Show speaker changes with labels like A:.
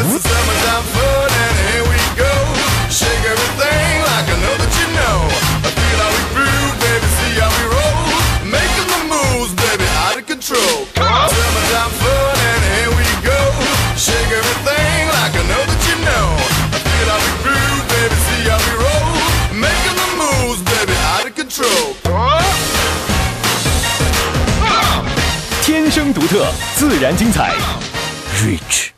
A: It's the summertime fun and here we go. Shake everything like I know that you know. I feel how we groove, baby, see how we roll. Making the moves, baby, out of control. Summertime fun and here we go. Shake everything like I know that you know. I feel how we groove, baby, see how we roll. Making the moves, baby, out of control.
B: 天生独特，自然精彩，Riich。